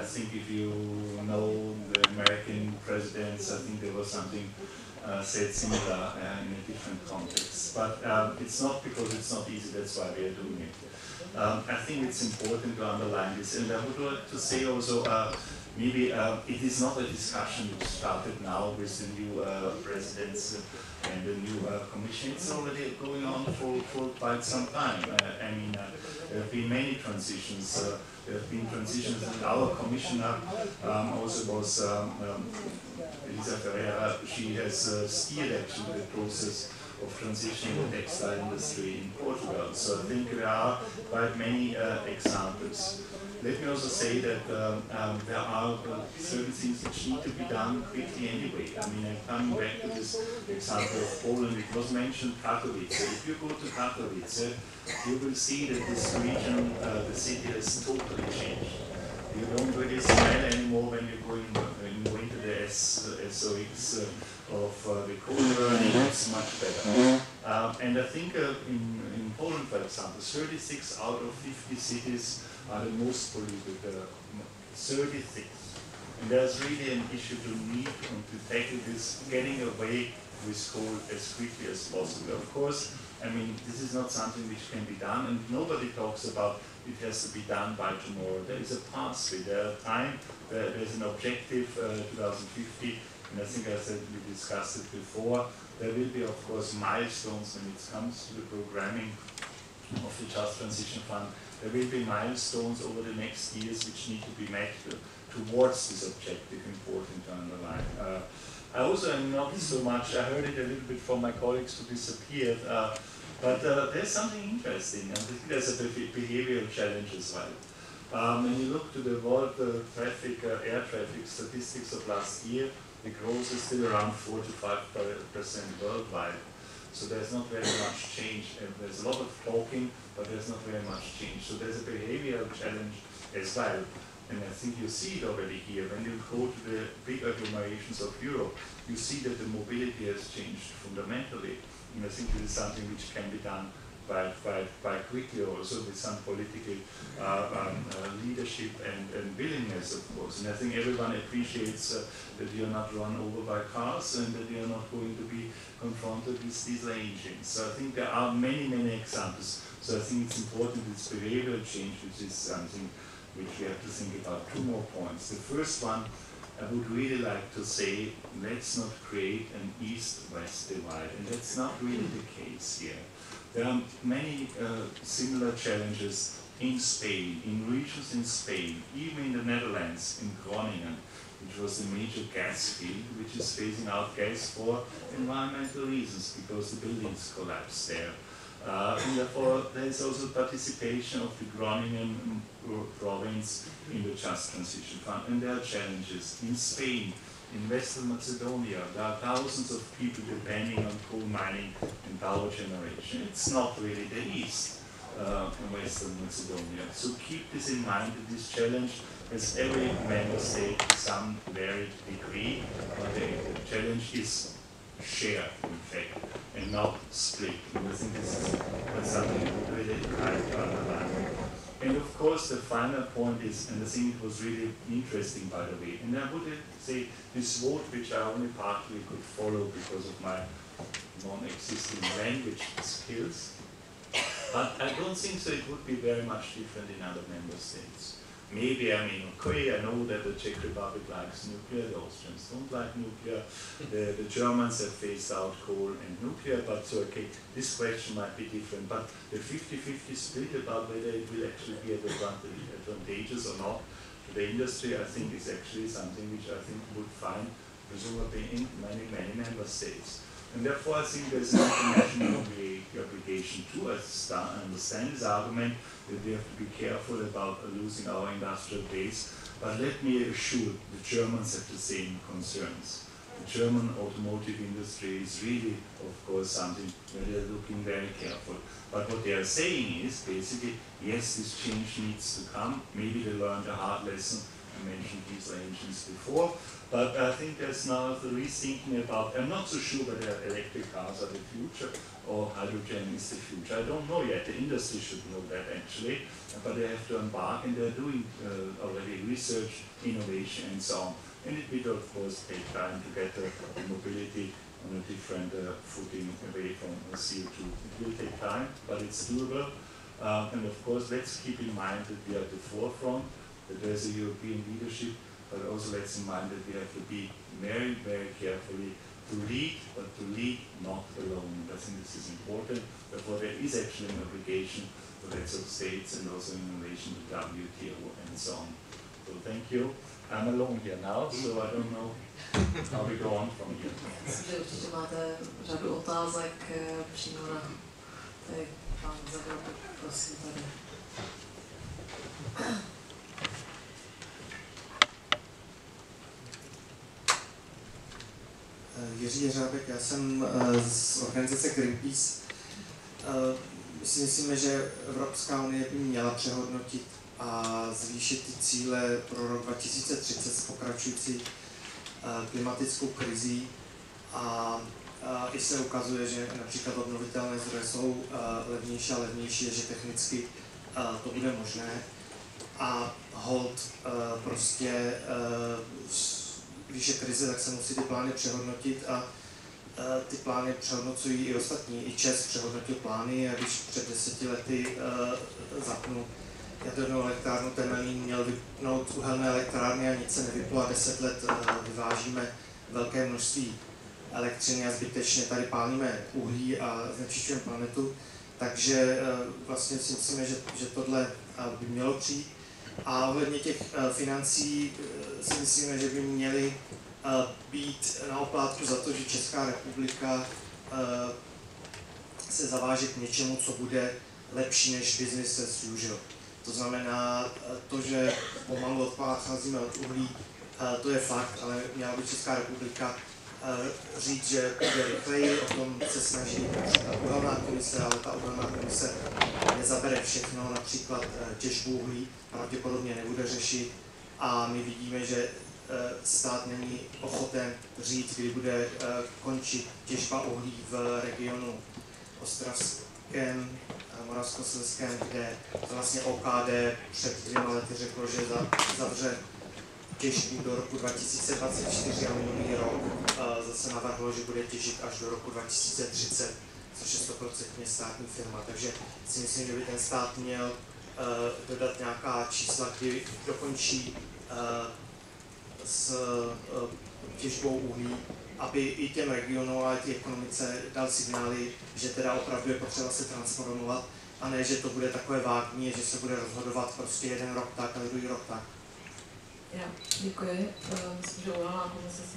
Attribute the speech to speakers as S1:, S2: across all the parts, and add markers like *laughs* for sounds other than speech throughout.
S1: I think if you know the American presidents, I think there was something uh, said similar uh, in a different context. But um, it's not because it's not easy, that's why we are doing it. Um, I think it's important to underline this. And I would like to say also, uh, maybe uh, it is not a discussion which started now with the new uh, presidents and the new uh, commission. It's already going on for, for quite some time. I mean, there have been many transitions. there have been transitions, and our commissioner um, also was um, um, Elisa Ferreira. She has uh, steered actually the process of transitioning the textile industry in Portugal. So I think there are quite many uh, examples. Let me also say that um, um, there are uh, certain things which need to be done quickly anyway. I mean, I'm coming back to this example of Poland. It was mentioned Katowice. If you go to Katowice, you will see that this region, uh, the city has totally changed. You don't really smell anymore when you go, in, when you go into the S, SOX uh, of uh, the corner, it's much better. Um, and I think uh, in, in Poland, for example, 36 out of 50 cities are the most polluted, uh, 36. And there's really an issue to meet and to tackle this, getting away with coal as quickly as possible. Of course, I mean, this is not something which can be done, and nobody talks about it has to be done by tomorrow. There is a pathway, there is time, there, there's an objective, uh, 2050, and I think I said we discussed it before. There will be, of course, milestones when it comes to the programming of the Just Transition Fund there will be milestones over the next years which need to be met to, towards this objective, important to underline. Uh, I also am not so much, I heard it a little bit from my colleagues who disappeared, uh, but uh, there's something interesting, and there's a behavioral challenge as well. Um, when you look to the world uh, traffic, uh, air traffic statistics of last year, the growth is still around 4 to 5 percent worldwide. So there's not very much change. And there's a lot of talking, but there's not very much change. So there's a behavioral challenge as well. And I think you see it already here. When you go to the big agglomerations of Europe, you see that the mobility has changed fundamentally. And I think this is something which can be done quite, quite, quite quickly also with some political uh, um, uh, leadership and, and, willingness, of course. And I think everyone appreciates uh, that you're not run over by cars and that you're not going to be confronted with diesel engines. So I think there are many, many examples. So I think it's important it's behavioral change, which is something which we have to think about. Two more points. The first one, I would really like to say, let's not create an east-west divide. And that's not really the case here. There are many uh, similar challenges in Spain, in regions in Spain, even in the Netherlands, in Groningen, which was a major gas field, which is phasing out gas for environmental reasons because the buildings collapsed there. Uh, and therefore, there is also participation of the Groningen province in the Just Transition Fund. And there are challenges in Spain, in Western Macedonia, there are thousands of people depending on coal mining and power generation. It's not really the East uh, in Western Macedonia. So keep this in mind that this challenge has every member state to some varied degree, but the, challenge is shared, in fact, and not split. And I think this is something really hard to underline. And of course, the final point is, and I think it was really interesting, by the way, and I would say this vote, which I only partly could follow because of my non-existing language skills, but I don't think so it would be very much different in other member states. Maybe, I mean, okay, I know that the Czech Republic likes nuclear, the Austrians don't like nuclear, the, the Germans have phased out coal and nuclear, but so, okay, this question might be different, but the 50-50 split about whether it will actually be advantageous or not to the industry, I think is actually something which I think would find presumably in many, many member states. And therefore, I think there's an international obligation to understand this argument that we have to be careful about losing our industrial base. But let me assure the Germans have the same concerns. The German automotive industry is really, of course, something where they are looking very careful. But what they are saying is basically, yes, this change needs to come. Maybe they learned a hard lesson. Mentioned diesel engines before. But I think there's now the rethinking about, I'm not so sure whether electric cars are the future or hydrogen is the future. I don't know yet. The industry should know that actually. But they have to embark and they're doing uh, already research, innovation, and so on. And it will, of course, take time to get the mobility on a different uh, footing away from CO2. It will take time, but it's doable. Um, and of course, let's keep in mind that we are at the forefront, that there's a European leadership, but also let's in mind that we have to be very, very carefully to lead, but to lead not alone. I think this is important. Therefore, there is actually an obligation for heads of states and also in relation to WTO and so on. So thank you. I'm alone here now, so I don't know how we go on from here.
S2: určitě máte řadu otázek přímo na tady pán Zagrobek, prosím tady.
S3: Jiří Jeřábek, já jsem eh, z organizace Greenpeace. Eh, My si myslíme, že Evropská unie by měla přehodnotit a zvýšit ty cíle pro rok 2030 s pokračující klimatickou krizí a i se ukazuje, že například obnovitelné zdroje jsou levnější a levnější, že technicky to bude možné. A hold prostě když je krize, tak se musí ty plány přehodnotit a e, ty plány přehodnocují i ostatní. I Čes přehodnotil plány a když před deseti lety uh, zapnul jadernou elektrárnu Temelín, měl vypnout uhelné elektrárny a nic se nevyplo a deset let uh, vyvážíme velké množství elektřiny a zbytečně tady pálíme uhlí a znečišťujeme planetu. Takže uh, vlastně si myslíme, že, že tohle by mělo přijít. A ohledně těch uh, financí uh, si myslíme, že by měly uh, být na oplátku za to, že Česká republika se zaváže k něčemu, co bude lepší než business as usual. To znamená to, že pomalu odcházíme od uhlí, to je fakt, ale měla by Česká republika říct, že bude rychleji, o tom se snaží ta uhelná komise, ale ta uhelná komise nezabere všechno, například těžbu uhlí, pravděpodobně nebude řešit. A my vidíme, že stát není ochoten říct, kdy bude končit těžba uhlí v regionu Ostravském, Moravskoslezském, kde vlastně OKD před dvěma lety řeklo, že zavře těžbu do roku 2024 a minulý rok zase navrhlo, že bude těžit až do roku 2030, což je 100% státní firma. Takže si myslím, že by ten stát měl dodat nějaká čísla, kdy dokončí s těžbou uhlí, aby i těm regionům a i ekonomice dal signály, že teda opravdu je potřeba se transformovat a ne, že to bude takové vágní, že se bude rozhodovat prostě jeden rok tak a druhý rok tak.
S2: Já děkuji.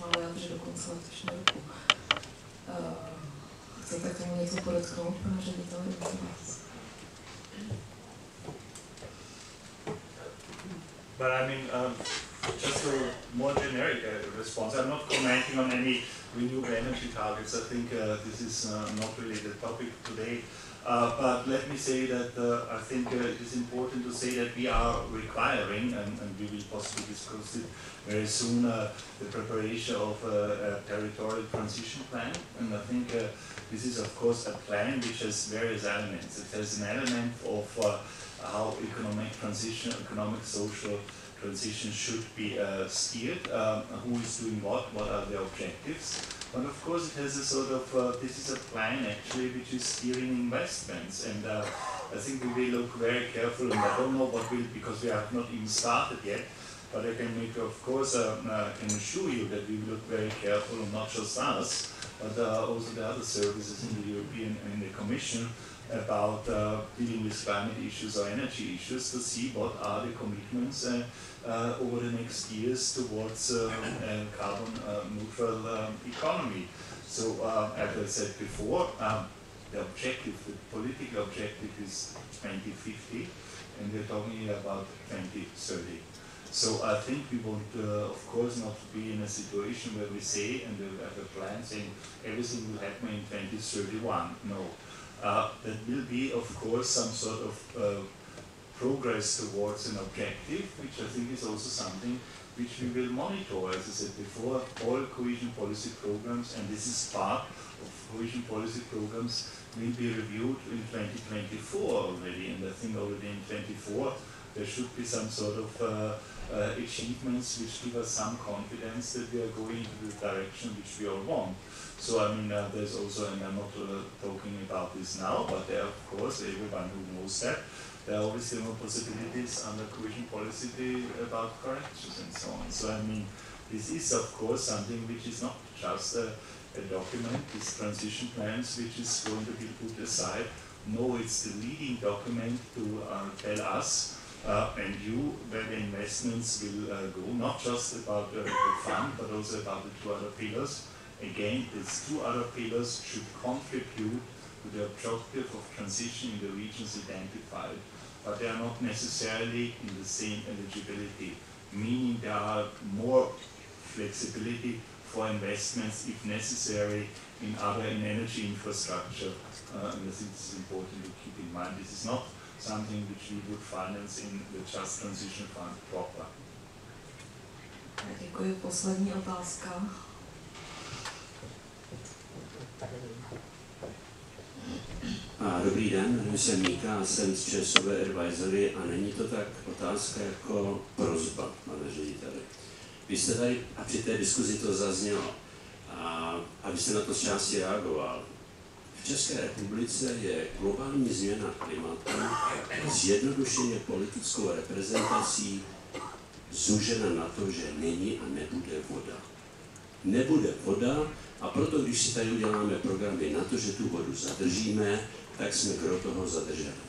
S2: Má vyjádřit do konce letošního roku. Chcete k tomu něco podotknout, pane řediteli?
S1: But I mean, um, just a more generic uh, response. I'm not commenting on any renewable energy targets. I think uh, this is uh, not really the topic today. Uh, but let me say that uh, I think uh, it is important to say that we are requiring, and, and we will possibly discuss it very soon, the preparation of a, a, territorial transition plan. And I think this is, of course, a plan which has various elements. It has an element of how economic transition, economic, social transition should be uh, steered, uh, who is doing what, what are the objectives. But of course it has a sort of, uh, this is a plan actually which is steering investments. And uh, I think we will look very careful and I don't know what will, because we have not even started yet, but I can make, of course, uh, I can assure you that we will look very careful not just us, but uh, also the other services in the European and the Commission about uh, dealing with climate issues or energy issues to see what are the commitments uh, uh, over the next years towards a carbon neutral um, economy. So as I said before, um, the objective, the political objective is 2050 and we're talking about 2030. So I think we want, uh, of course, not to be in a situation where we say and we have a plan saying everything will happen in 2031. No, uh, that will be, of course, some sort of uh, progress towards an objective, which I think is also something which we will monitor. As I said before, all cohesion policy programs, and this is part of cohesion policy programs, will be reviewed in 2024 already, and I think already in 2024 there should be some sort of uh, uh, achievements which give us some confidence that we are going in the direction which we all want. So I mean, uh, there's also, and I'm not uh, talking about this now, but there, of course, everyone who knows that, there are always more possibilities under cohesion policy about corrections and so on. So I mean, this is of course something which is not just a, a document, these transition plans, which is going to be put aside. No, it's the leading document to uh, tell us and you where the investments will uh, go, not just about uh, the fund, but also about the two other pillars. Again, these two other pillars should contribute to the objective of transition in the regions identified, but they are not necessarily in the same eligibility, meaning there are more flexibility for investments if necessary in other in energy infrastructure. Uh, and I think this is important to keep in mind. This is not something which we would finance in the Just Transition Fund proper.
S2: Děkuji. Poslední otázka.
S4: A dobrý den, jmenuji se Míka, jsem z Česové Advisory a není to tak otázka jako prozba, pane řediteli. Vy jste tady, a při té diskuzi to zaznělo, a, a vy jste na to z části reagoval. V České republice je globální změna klimatu zjednodušeně politickou reprezentací zužena na to, že není a nebude voda. Nebude voda a proto, když si tady uděláme programy na to, že tu vodu zadržíme, tak jsme kdo toho zadrželi.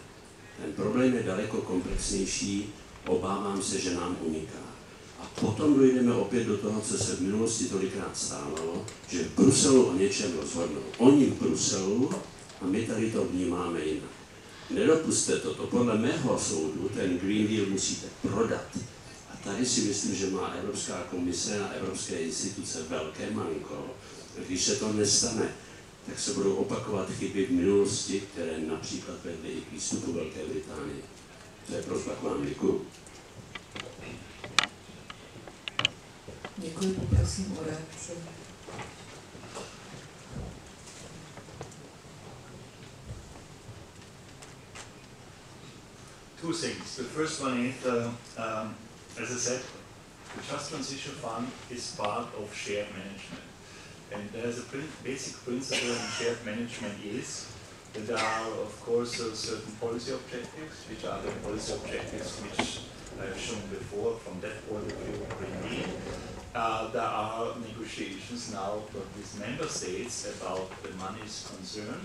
S4: Ten problém je daleko komplexnější, obávám se, že nám uniká. A potom dojdeme opět do toho, co se v minulosti tolikrát stávalo, že v Bruselu o něčem rozhodnou. Oni v Bruselu a my tady to vnímáme jinak. Nedopuste to, to podle mého soudu ten Green Deal musíte prodat. A tady si myslím, že má Evropská komise a Evropské instituce velké manko. Když se to nestane, tak se budou opakovat chyby v minulosti, které například vedly i k výstupu Velké Británie. To je vám, děkuji.
S2: Děkuji, poprosím o reakci.
S1: Two things. The first one is, uh, um, as I said, the Just Transition Fund is part of shared management. And there's a basic principle in shared management is that there are, of course, uh, certain policy objectives, which are the policy objectives which I have shown before from that point of view, uh, there are negotiations now with member states about the money's concern.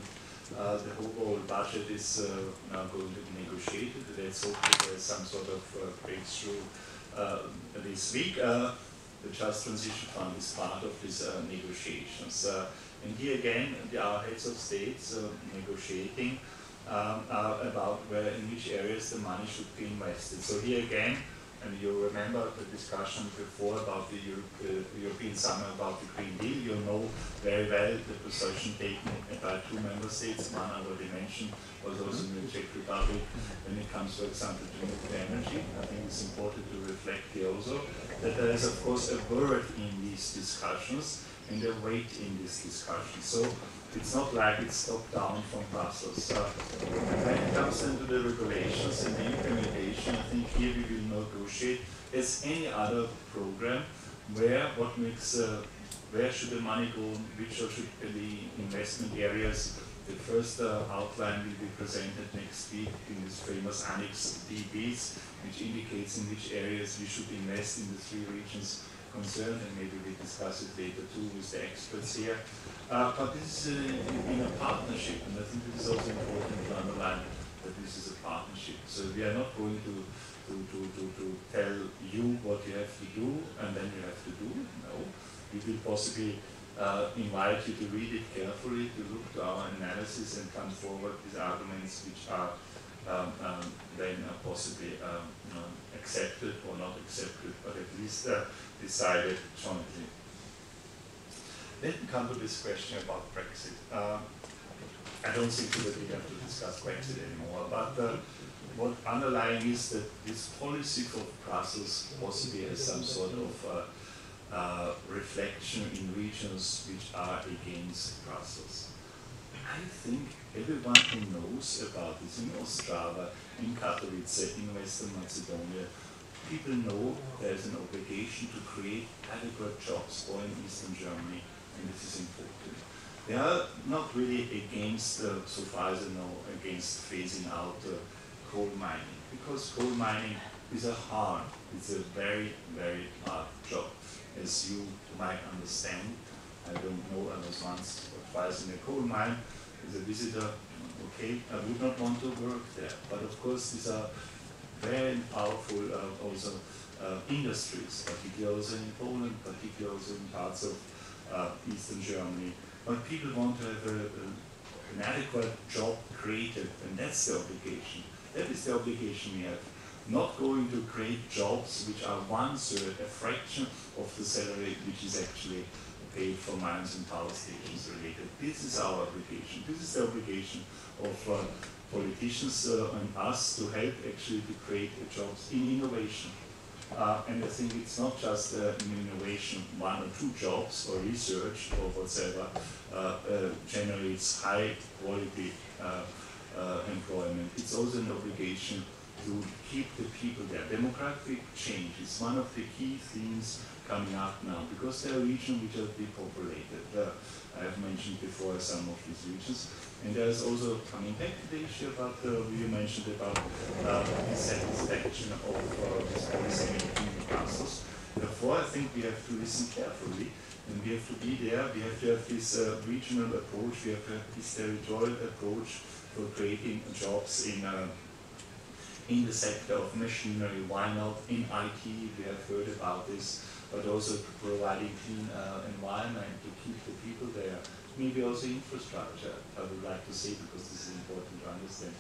S1: Uh, the overall budget is uh, now going to be negotiated. Let's hope there's some sort of uh, breakthrough uh, this week. Uh, the Just Transition Fund is part of these negotiations. and here again, are heads of states negotiating um, about where in which areas the money should be invested. So here again, and you remember the discussion before about the Euro uh, European Summer about the Green Deal. You know very well the position taken by two member states. One I already mentioned was also in the Czech Republic when it comes, for example, to nuclear energy. I think it's important to reflect here also that there is, of course, a word in these discussions and a weight in this discussion. So it's not like it's top down from Brussels. Uh, when it comes into the regulations and the implementation, I think here we will negotiate as any other program where what makes uh, where should the money go, which should be the investment areas. The first uh, outline will be presented next week in this famous Annex DBs, which indicates in which areas we should invest in the three regions concerned, and maybe we discuss it later too with the experts here. Uh, but this is uh, in a partnership, and I think this is also important to underline that this is a partnership. So we are not going to, to, to, to, to tell you what you have to do, and then you have to do. No. We will possibly uh, invite you to read it carefully, to look to our analysis and come forward with arguments which are um, um, then uh, possibly um, accepted or not accepted, but at least uh, decided jointly. Let me come to this question about Brexit. Uh, I don't think that we have to discuss Brexit anymore, but uh, what underlying is that this policy for Brussels possibly has some sort of uh, uh, reflection in regions which are against Brussels. I think everyone who knows about this in Ostrava, in Katowice, in Western Macedonia, people know there's an obligation to create adequate jobs all in Eastern Germany, and this is important. They are not really against, uh, so far as I know, against phasing out uh, coal mining, because coal mining is a hard, it's a very, very hard job. As you might understand, I don't know, I was once or twice in a coal mine as a visitor, okay, I would not want to work there. But of course, these are very powerful uh, also uh, industries, particularly also in Poland, particularly also in parts of uh, Eastern Germany. But people want to have a, a, an adequate job created, and that's the obligation. That is the obligation we have. Not going to create jobs which are one third, a fraction of the salary which is actually paid for mines and power stations related. This is our obligation. This is the obligation of uh, politicians uh, and us to help actually to create jobs in innovation. Uh, and I think it's not just uh, in innovation, one or two jobs or research or whatever. Uh, uh, generally, it's high quality uh, employment. It's also an obligation to keep the people there. Demographic change is one of the key themes coming up now because there are regions which are depopulated. I have mentioned before some of these regions. And there's also coming back to the issue about, uh, you mentioned about uh, dissatisfaction of uh, making in Brussels. Therefore, I think we have to listen carefully and we have to be there. We have to have this uh, regional approach, we have to have this territorial approach for creating jobs in uh, in the sector of machinery, why not in IT, we have heard about this, but also providing clean uh, environment to keep the people there maybe also infrastructure, I would like to say, because this is important to understand.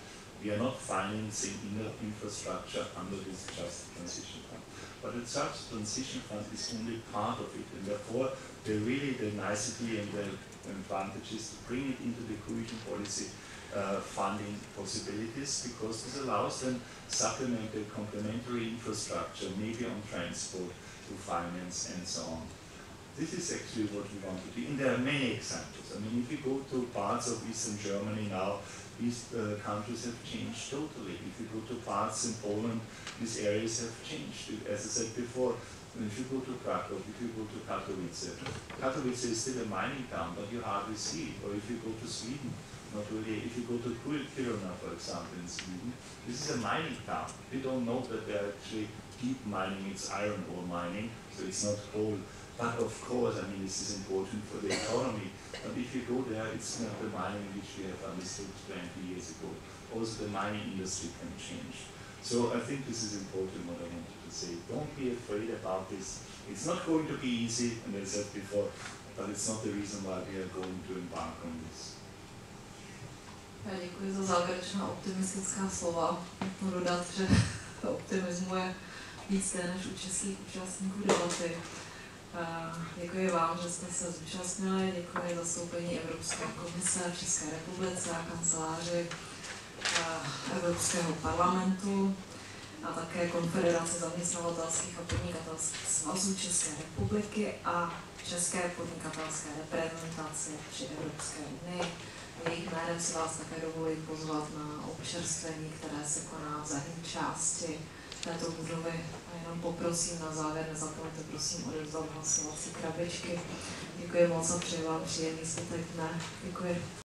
S1: We are not financing inner infrastructure under this Just Transition Fund. But the Just Transition Fund is only part of it, and therefore the really the nicety and the advantages to bring it into the cohesion policy uh, funding possibilities, because this allows them supplementary complementary infrastructure, maybe on transport, to finance and so on. This is actually what we want to do. And there are many examples. I mean, if you go to parts of Eastern Germany now, these uh, countries have changed totally. If you go to parts in Poland, these areas have changed. As I said before, if you go to Krakow, if you go to Katowice, Katowice is still a mining town, but you hardly see it. Or if you go to Sweden, not really. If you go to Kiruna, for example, in Sweden, this is a mining town. We don't know that they're actually deep mining, it's iron ore mining, so it's not coal but of course, I mean, this is important for the economy. But if you go there, it's not the mining which we have understood 20 years ago. Also, the mining industry can change. So I think this is important what I wanted to say. Don't be afraid about this. It's not going to be easy, and I said before, but it's not the reason why we are going to embark on this.
S2: Já děkuji za závěrečná optimistická slova. Můžu dodat, že *laughs* optimismu je více než u českých účastníků debaty. Děkuji vám, že jste se zúčastnili, děkuji za zastoupení Evropské komise v České republice a kanceláři Evropského parlamentu a také Konfederace zaměstnavatelských a podnikatelských svazů České republiky a České podnikatelské reprezentaci při Evropské unii. Jejich jménem si vás také dovolím pozvat na občerstvení, které se koná v zadní části této budovy. A jenom poprosím na závěr, nezapomeňte prosím odevzdat hlasovací krabičky. Děkuji moc a přeji vám příjemný zbytek dne. Děkuji.